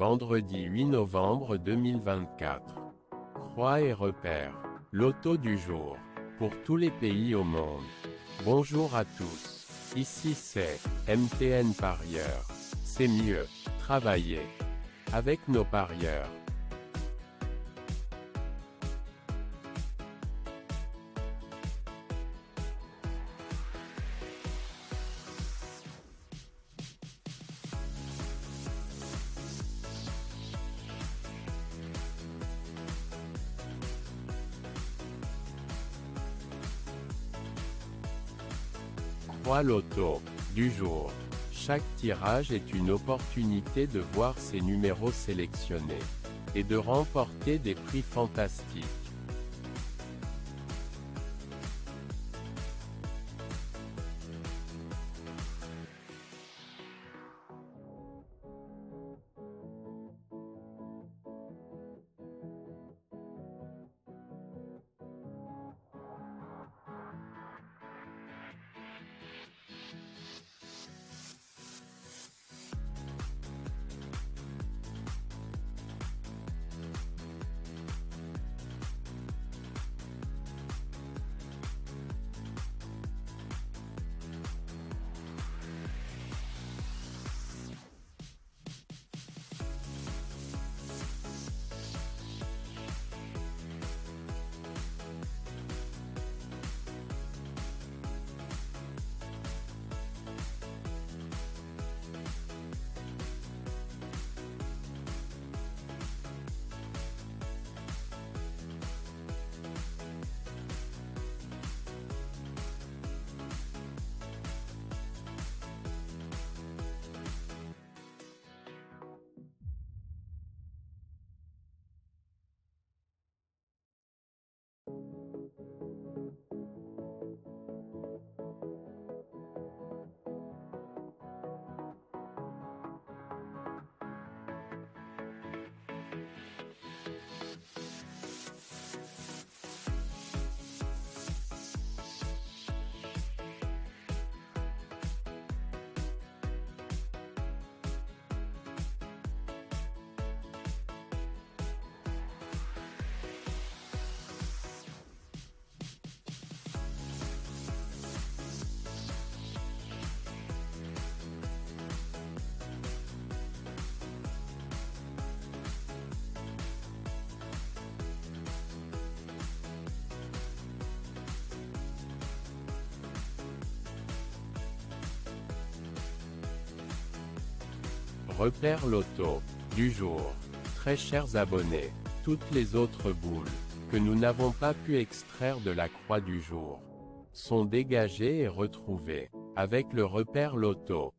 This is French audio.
vendredi 8 novembre 2024. Croix et repères. Loto du jour. Pour tous les pays au monde. Bonjour à tous. Ici c'est MTN Parieur. C'est mieux. Travailler. Avec nos parieurs. Croix Loto. Du jour. Chaque tirage est une opportunité de voir ses numéros sélectionnés. Et de remporter des prix fantastiques. Repère Loto. Du jour. Très chers abonnés. Toutes les autres boules, que nous n'avons pas pu extraire de la croix du jour, sont dégagées et retrouvées, avec le repère Loto.